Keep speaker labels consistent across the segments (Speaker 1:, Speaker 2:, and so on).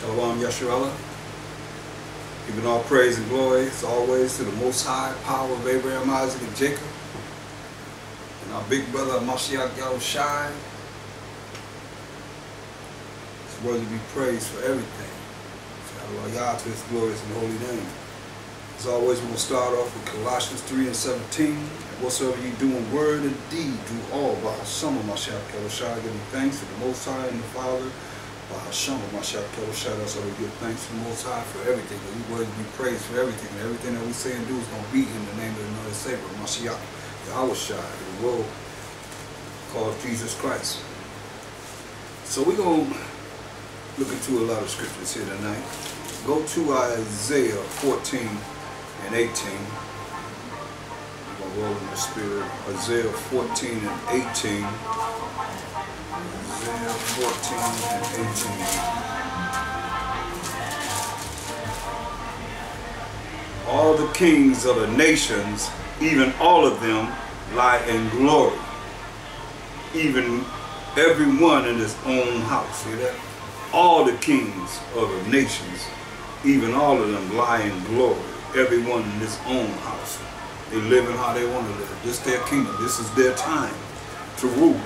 Speaker 1: Shalom Yeshua. Giving all praise and glory as always to the most high power of Abraham, Isaac, and Jacob. And our big brother Mashiach Yahawashi is worthy to be praised for everything. Hallelujah to his glorious and holy name. As always, we'll start off with Colossians 3 and 17. And whatsoever you do in word and deed, do all by Hashem Mashiach Yahawashi, giving thanks to the Most High and the Father Hashem, Mashiach Kedoshah, that's why we give thanks to the Most High for everything. We worthy to be praised for everything. And everything that we say and do is going to be in the name of the Lord and Savior, Mashiach, Yahawashi, the world called Jesus Christ. So we're going to look into a lot of scriptures here tonight. Go to Isaiah 14 and 18. We're going to roll in the spirit. Isaiah 14 and 18. Isaiah 14 and 18. All the kings of the nations, even all of them, lie in glory. Even every one in his own house. See that? All the kings of the nations, even all of them lie in glory. Everyone in his own house. They live in how they want to live. This is their kingdom. This is their time to rule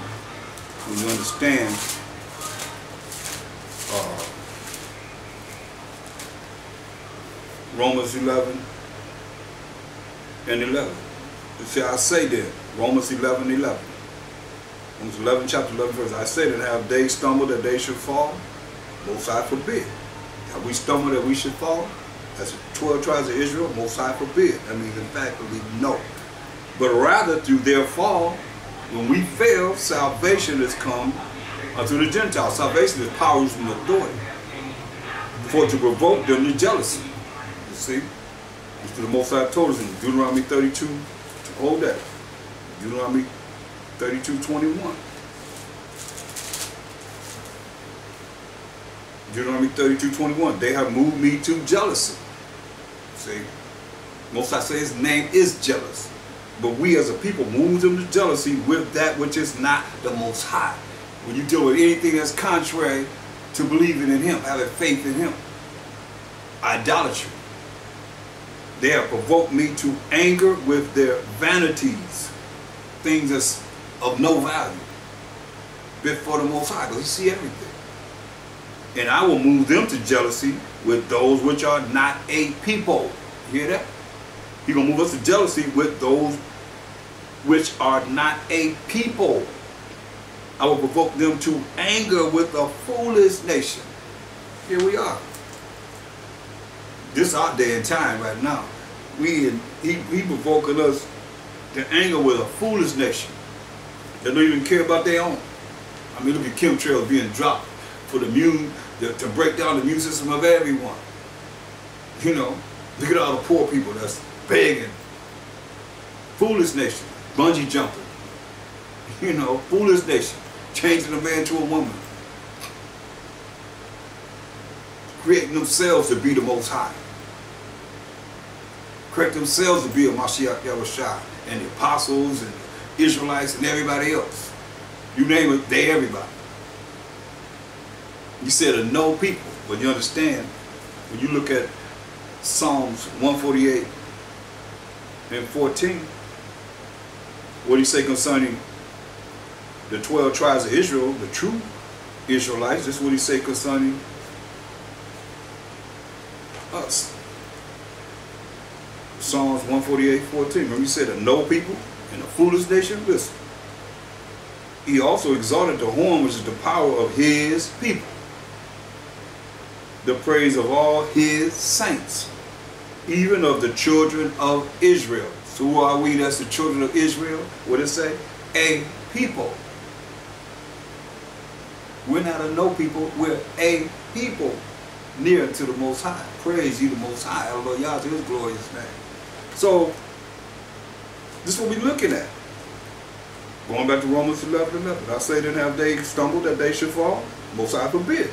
Speaker 1: when you understand uh, Romans 11 and 11. You see, I say that? Romans 11, 11. Romans 11, chapter 11, verse. I say that have they stumbled that they should fall? Most High forbid. Have we stumbled that we should fall? As the 12 tribes of Israel, most High forbid. I mean emphatically no. But rather through their fall, when we fail, salvation has come unto the Gentiles. Salvation is power and authority. For to provoke them to jealousy. You see? It's the Most High told us in Deuteronomy 32, to hold that. Deuteronomy 32, 21. Deuteronomy 32, 21. They have moved me to jealousy. See? Most I say his name is jealous. But we as a people move them to jealousy with that which is not the most high. When you deal with anything that's contrary to believing in him, having faith in him. Idolatry. They have provoked me to anger with their vanities. Things that's of no value. Before the most high, because he see everything. And I will move them to jealousy with those which are not a people. You hear that? He's going to move us to jealousy with those which are not a people. I will provoke them to anger with a foolish nation. Here we are. This our day and time right now. We he, he provoking us to anger with a foolish nation that don't even care about their own. I mean, look at chemtrails being dropped for the immune to, to break down the immune system of everyone. You know, look at all the poor people that's begging. Foolish nation, bungee jumping. You know, foolish nation, changing a man to a woman. Creating themselves to be the most high. Create themselves to be a Mashiach Yahawashi and the apostles and the Israelites and everybody else. You name it, they everybody. You said a no people, but you understand, when you look at Psalms 148 and 14, what do you say concerning the 12 tribes of Israel, the true Israelites? This is what he say concerning us. Psalms 148, 14. Remember he said a no people and a foolish nation? Listen. He also exalted the horn, which is the power of his people. The praise of all his saints, even of the children of Israel. So who are we that's the children of Israel? What it say? A people. We're not a no people, we're a people near to the Most High. Praise you, the Most High. Hallelujah to his glorious name. So, this is what we're looking at. Going back to Romans 11 11. I say then have they stumbled that they should fall? Most High forbid.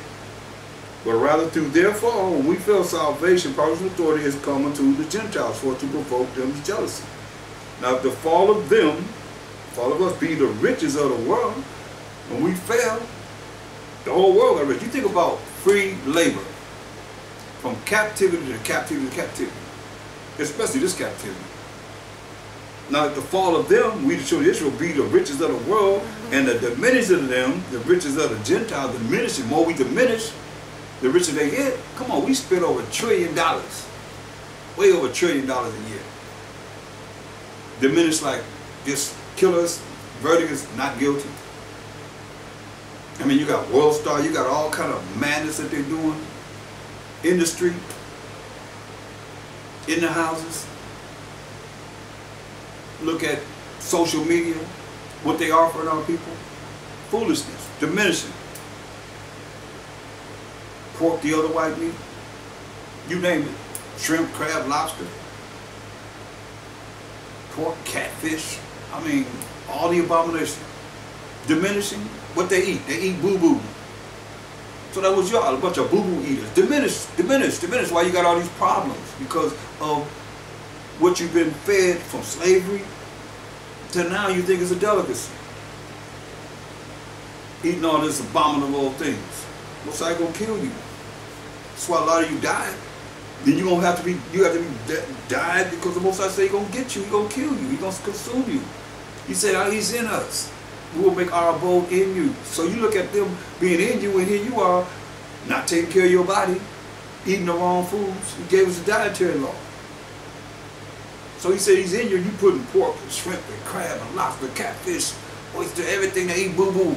Speaker 1: But rather through their fall, oh, we feel salvation, and authority has come unto the Gentiles for to provoke them to jealousy. Now if the fall of them, fall of us be the riches of the world, when we fail, the whole world got rich. You think about free labor. from captivity to captivity to captivity, especially this captivity. Now, at the fall of them, we the children of Israel be the riches of the world, and the diminishing of them, the riches of the Gentiles, diminishing. The more we diminish, the richer they get. Come on, we spend over a trillion dollars, way over a trillion dollars a year. Diminish like just killers, verdict is not guilty. I mean, you got World Star, you got all kind of madness that they're doing in the street, in the houses. Look at social media, what they offering our people. Foolishness, diminishing. Pork, the other white meat, you name it. Shrimp, crab, lobster, pork, catfish. I mean, all the abomination. Diminishing what they eat. They eat boo-boo. So that was y'all, a bunch of boo-boo eaters. Diminish, diminish, diminish. Why you got all these problems? Because of what you've been fed from slavery to now you think it's a delicacy. Eating all this abominable things. What's that gonna kill you? That's why a lot of you died. Then you're gonna have to be you have to be died because the most I say gonna get you, he gonna kill you, he gonna consume you. He said, oh, he's in us. We will make our abode in you. So you look at them being in you, and here you are, not taking care of your body, eating the wrong foods. He gave us a dietary law. So he said he's in you, you putting pork and shrimp and crab and lobster, catfish, oyster, everything that eat boo-boo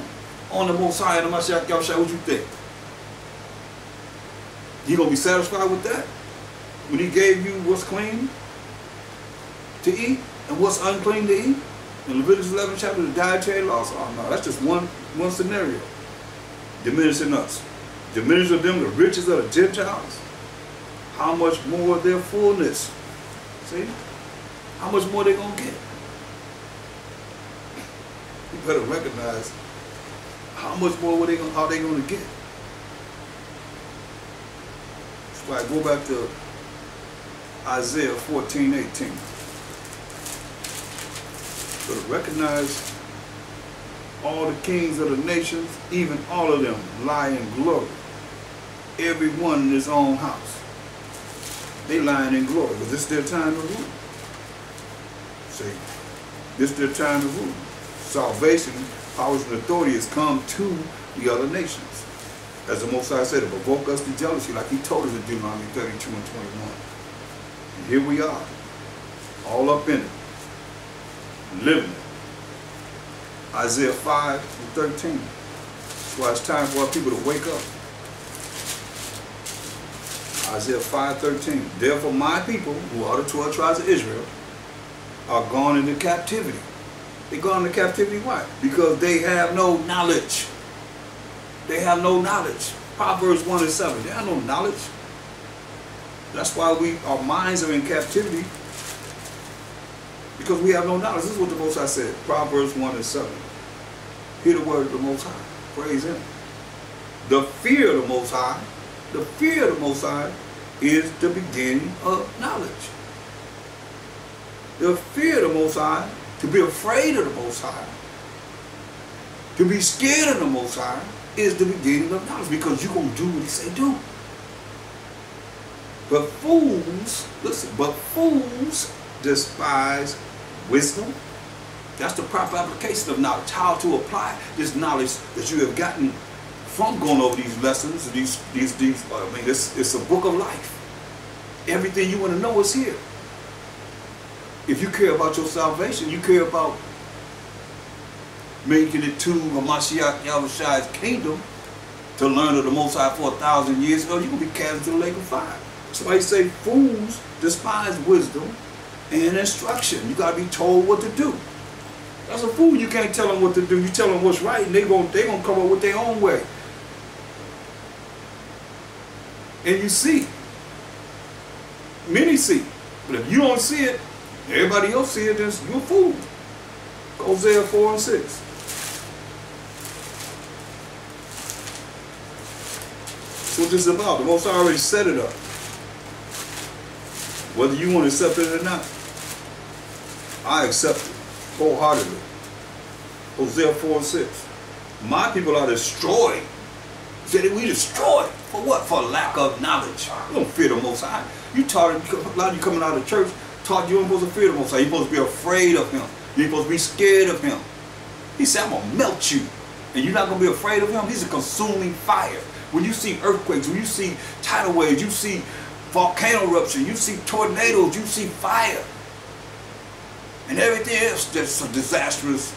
Speaker 1: on the most high and the Mashiach Yahawashi, what you think? You gonna be satisfied with that? When he gave you what's clean to eat and what's unclean to eat? In Leviticus 11 chapter, the dietary laws, oh no, that's just one, one scenario. Diminishing us. Diminish of them the riches of the Gentiles. How much more their fullness. See? How much more they gonna get? You better recognize how much more they are they gonna get? Why I go back to Isaiah 14, 18. But recognize all the kings of the nations, even all of them, lie in glory. Every one in his own house. They lying in glory, because this their time to rule. See, this their time to rule. Salvation, powers, and authority has come to the other nations. As the Most High said, to provoke us to jealousy, like he told us in Deuteronomy 32 and 21. And here we are, all up in it living it. Isaiah 5 and 13. That's why it's time for our people to wake up. Isaiah 5, 13. Therefore my people, who are the 12 tribes of Israel, are gone into captivity. They gone into captivity why? Because they have no knowledge. They have no knowledge. Proverbs 1 and 7. They have no knowledge. That's why we our minds are in captivity because we have no knowledge. This is what the Most High said. Proverbs 1 and 7. Hear the word of the Most High. Praise Him. The fear of the Most High, the fear of the Most High is the beginning of knowledge. The fear of the Most High, to be afraid of the Most High, to be scared of the Most High, is the beginning of knowledge because you're going to do what He say do. But fools, listen, but fools despise wisdom. That's the proper application of knowledge. How to apply this knowledge that you have gotten from going over these lessons, these, these, these. Uh, I mean, it's, it's a book of life. Everything you want to know is here. If you care about your salvation, you care about making it to the Mashiach Yahawashi's kingdom to learn of the Most High for a thousand years, or you're going to be cast into the lake of fire. Why he say fools despise wisdom and instruction. You got to be told what to do. That's a fool. You can't tell them what to do. You tell them what's right, and they going they gonna come up with their own way. And you see, many see, but if you don't see it, everybody else see it. Then you're a fool. Hosea four and six. That's what this is about. The Most already set it up. Whether you want to accept it or not. I accept it wholeheartedly. Hosea 4 and 6. My people are destroyed Said we destroyed. For what? For lack of knowledge. You don't fear the Most High. You taught, a lot of you coming out of church, taught you don't supposed to fear the Most High. You're supposed to be afraid of Him. You're supposed to be scared of Him. He said, I'm going to melt you. And you're not going to be afraid of Him. He's a consuming fire. When you see earthquakes, when you see tidal waves, you see volcano eruption, you see tornadoes, you see fire. And everything else that's disastrous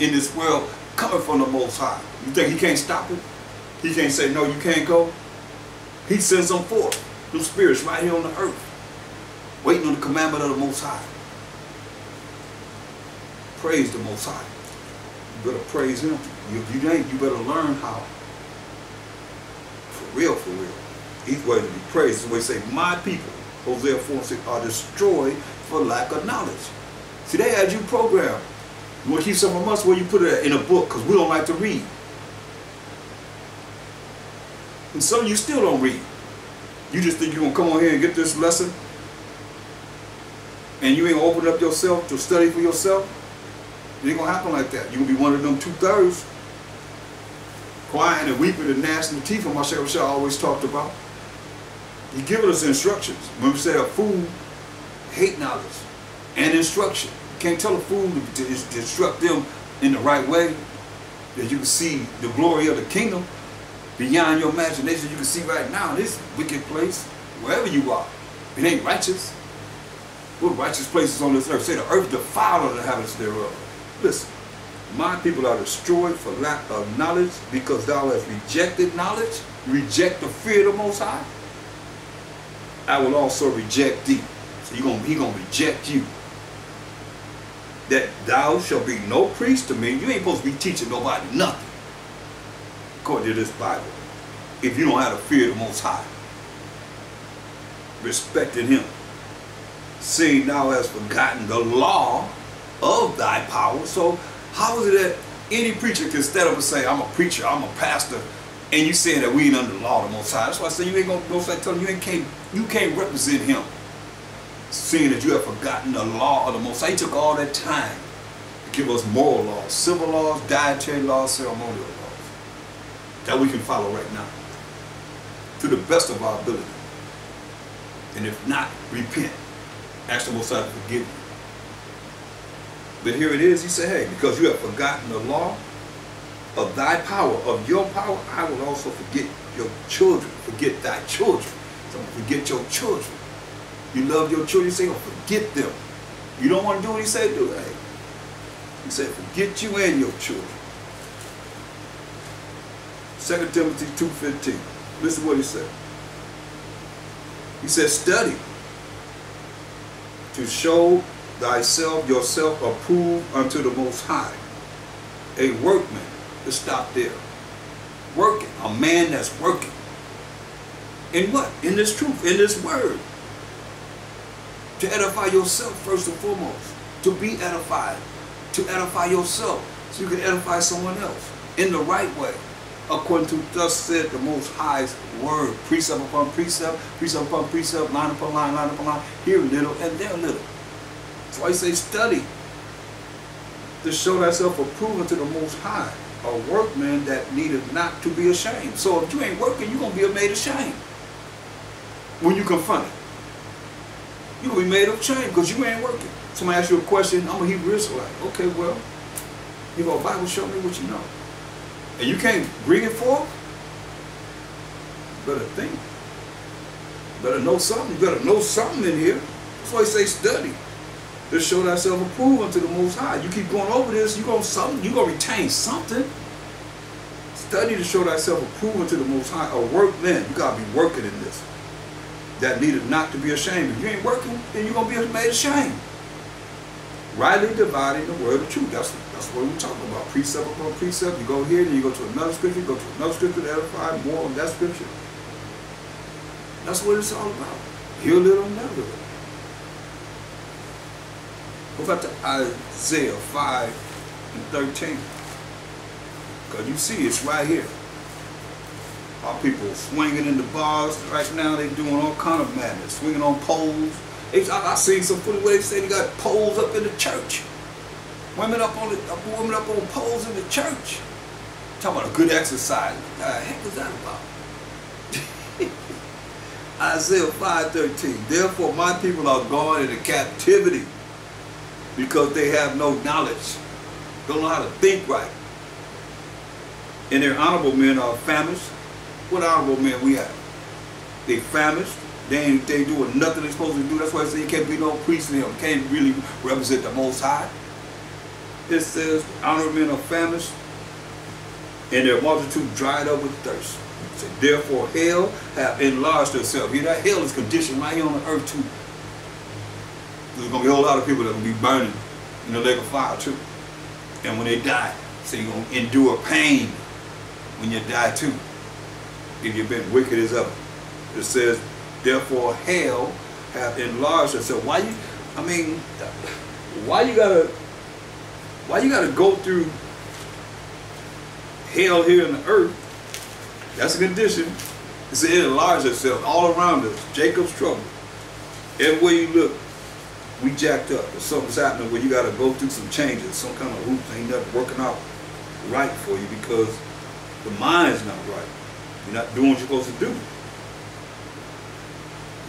Speaker 1: in this world coming from the Most High. You think He can't stop it? He can't say, no, you can't go? He sends them forth. Those spirits right here on the earth, waiting on the commandment of the Most High. Praise the Most High. You better praise Him. If you ain't, you better learn how. For real, for real. He's worthy to be praised. The way say, my people, Hosea 4 6, are destroyed for lack of knowledge. See, they had you programmed. You want to keep some of us where you put it in a book because we don't like to read. And some of you still don't read. You just think you're going to come on here and get this lesson and you ain't open up yourself to study for yourself. It ain't going to happen like that. You're going to be one of them two-thirds crying and weeping and gnashing the teeth, Mashiach always talked about. He given us instructions. When we say a fool hate knowledge and instruction. You can't tell a fool to, instruct them in the right way that you can see the glory of the kingdom beyond your imagination. You can see right now this wicked place, wherever you are. It ain't righteous. What righteous places on this earth? Say the earth defiled of the habits thereof. Listen, my people are destroyed for lack of knowledge because thou hast rejected knowledge. Reject the fear of the Most High. I will also reject thee. So you gonna, he going to reject you. That thou shall be no priest to me. You ain't supposed to be teaching nobody nothing. According to this Bible. If you don't have the fear of the Most High. Respecting him. Seeing thou hast forgotten the law of thy power. So how is it that any preacher can stand up and say, I'm a preacher, I'm a pastor, and you saying that we ain't under the law the Most High. That's why I say you ain't gonna go say tell him you ain't can't you can't represent him. Seeing that you have forgotten the law of the Most High. He took all that time to give us moral laws, civil laws, dietary laws, ceremonial laws that we can follow right now to the best of our ability. And if not, repent. Ask the Most High to forgive you. But here it is, he said, hey, because you have forgotten the law of thy power, of your power, I will also forget your children. Forget thy children. Don't forget your children. You love your children, you say, oh, forget them. You don't want to do what he said, do it. He said, forget you and your children. 2 Timothy 2.15. Listen to what he said. He said, study to show thyself yourself approved unto the Most High, a workman. Let's stop there. Working, a man that's working. In what? In this truth, in this word. To edify yourself first and foremost. To be edified. To edify yourself so you can edify someone else in the right way. According to thus said the Most High's word. Precept upon precept, precept upon precept, line upon line, line upon line. Here little and there little. That's why say study. To show thyself approved to the Most High. A workman that needed not to be ashamed. So if you ain't working, you're going to be made ashamed. When you confront it. You're going to be made ashamed because you ain't working. Somebody asks you a question, I'm a Hebrew Israelite. Okay, well, you go, Bible, show me what you know. And you can't bring it forth, better think. Better know something. You better know something in here. That's why say study. To show thyself approved unto the Most High. You keep going over this, you're gonna something, you're gonna retain something. Study to show thyself approved unto the Most High. A workman, you gotta be working in this. That needed not to be ashamed. If you ain't working, then you're gonna be made ashamed. Rightly dividing the word of truth. That's that's what we're talking about. Precept upon precept. You go here, then you go to another scripture, you go to another scripture to edify more on that scripture. That's what it's all about. A little, a little. Go back to Isaiah 5 and 13. Because you see it's right here. Our people swinging in the bars right now. They doing all kind of madness. Swinging on poles. I, I some footage they they got poles up in the church. Women up on the women up on poles in the church. talking about a good exercise. What the heck is that about? Isaiah 5.13, Therefore my people are gone into captivity because they have no knowledge, don't know how to think right. And their honorable men are famished. What honorable men we have? They famished. They ain't they doing nothing they're supposed to do. That's why I say you can't be no priest in them. Can't really represent the Most High. It says honorable men are famished, and their multitude dried up with thirst. So therefore hell have enlarged itself. Here that hell is conditioned right here on the earth too. There's gonna be a whole lot of people that will be burning in the lake of fire too. And when they die, so you're gonna endure pain when you die too. If you've been wicked as ever. It says, therefore hell have enlarged itself. Why you I mean why you gotta why you gotta go through hell here in the earth? That's a condition. It said it enlarged itself all around us. Jacob's trouble. Everywhere you look, we jacked up. Or something's happening where you got to go through some changes. Some kind of hoops ain't nothing working out right for you because the mind's not right. You're not doing what you're supposed to do.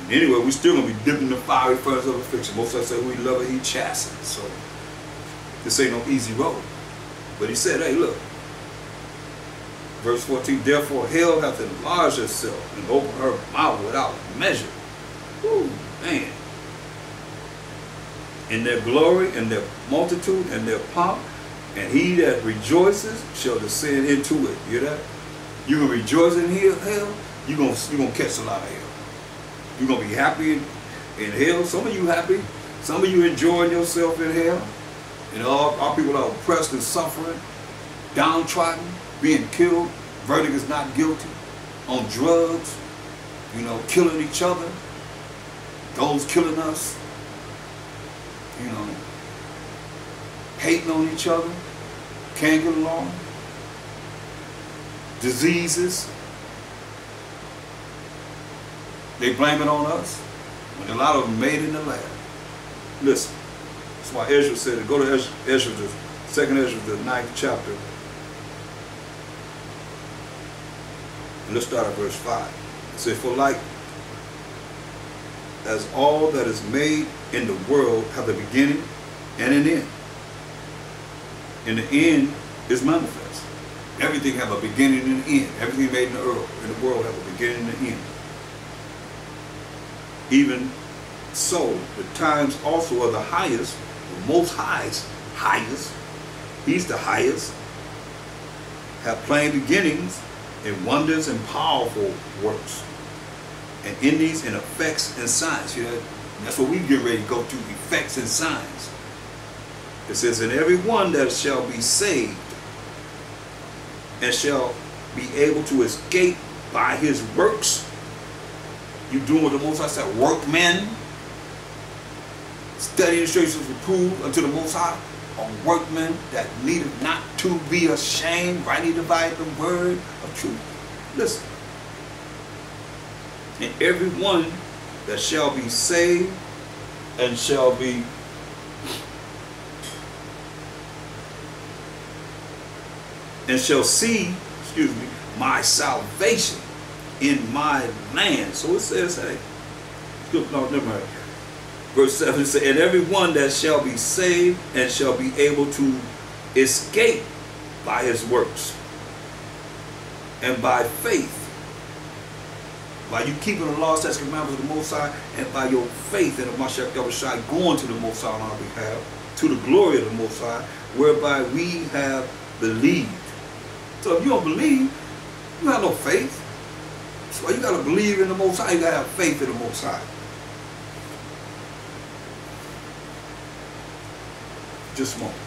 Speaker 1: And anyway, we're still gonna be dipping the fiery furnace of affliction. Most of us say we love it, he chastens. So this ain't no easy road. But he said, hey, look. Verse 14, therefore hell hath enlarged herself and opened her mouth without measure. Ooh, man in their glory and their multitude and their pomp, and he that rejoices shall descend into it. You hear that? You gonna rejoice in hell, hell, you gonna you gonna catch a lot of hell. You're gonna be happy in, in hell. Some of you happy, some of you enjoying yourself in hell. And all our people are oppressed and suffering, downtrodden, being killed, verdict is not guilty, on drugs, you know, killing each other, those killing us, you know, hating on each other, can't get along, diseases. They blame it on us when a lot of them made in the lab. Listen, that's why Ezra said, it. go to Ezra, Ezra the second Ezra, the ninth chapter. And let's start at verse 5. It says, For like as all that is made in the world have a beginning and an end. And the end is manifest. Everything have a beginning and an end. Everything made in the world, in the world have a beginning and an end. Even so, the times also are the highest, the most highest, highest, he's the highest, have plain beginnings and wonders and powerful works and in these and effects and signs. You know, that's what we get ready to go through, effects and signs. It says, and every one that shall be saved and shall be able to escape by his works. You doing what the Most High said, workmen, study instructions to prove unto the Most High, a workman that needeth not to be ashamed, rightly divide the word of truth. Listen, and every one that shall be saved and shall be and shall see, excuse me, my salvation in my land. So it says, hey, no, never mind. Verse 7 says, and every one that shall be saved and shall be able to escape by his works and by faith by you keeping the law, statutes, commandments of the Most High, and by your faith in the Mashiach Yahawashi going to the Most High on our behalf, to the glory of the Most High, whereby we have believed. So if you don't believe, you have no faith. So you got to believe in the Most High. You got to have faith in the Most High. Just a moment.